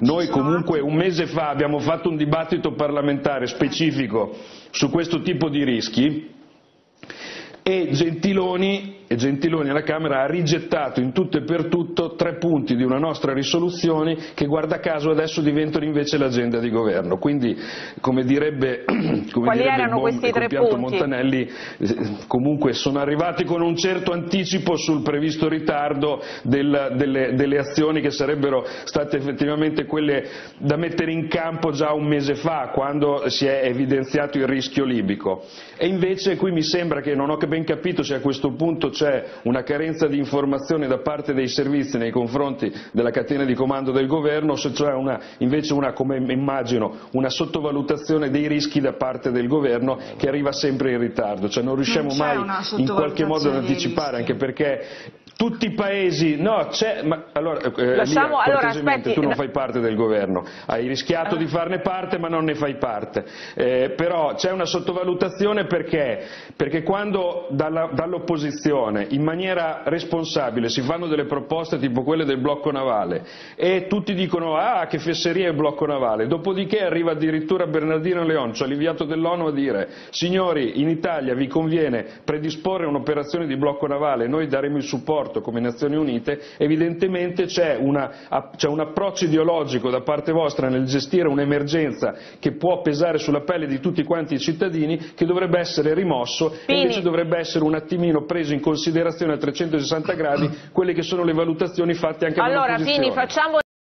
Noi comunque un mese fa abbiamo fatto un dibattito parlamentare specifico su questo tipo di rischi e Gentiloni, e Gentiloni alla Camera ha rigettato in tutto e per tutto tre punti di una nostra risoluzione che guarda caso adesso diventano invece l'agenda di governo. Quindi, come direbbe, come direbbe il buon compianto? Montanelli, eh, comunque sono arrivati con un certo anticipo sul previsto ritardo del- delle, delle azioni che sarebbero state effettivamente quelle da mettere in campo già un mese fa, quando si è evidenziato il rischio libico. E invece qui mi sembra che non ho ben capito se a questo punto c'è una carenza di informazione da parte dei servizi nei confronti della catena di comando del governo o se c'è una, invece una, come immagino, una sottovalutazione dei rischi da parte del governo che arriva sempre in ritardo. Cioè non riusciamo Non mai in qualche modo ad anticipare, anche perché tutti i paesi, no, c'è, ma allora, eh, Lasciamo- Lia, allora, aspetti, tu non no. fai parte del governo, hai rischiato di farne parte ma non ne fai parte, Eh, però c'è una sottovalutazione perché, perché quando dall'opposizione in maniera responsabile si fanno delle proposte tipo quelle del blocco navale e tutti dicono ah che fesseria il blocco navale, dopodiché arriva addirittura Bernardino Leoncio, l'inviato dell'ONU a dire signori in Italia vi conviene predisporre un'operazione di blocco navale, noi daremo il supporto come Nazioni Unite, evidentemente c'è, una- c'è un approccio ideologico da parte vostra nel gestire un'emergenza che può pesare sulla pelle di tutti quanti i cittadini che dovrebbe essere rimosso e invece dovrebbe essere un attimino preso in considerazione a 360 gradi quelle che sono le valutazioni fatte anche Allora, dall'opposizione.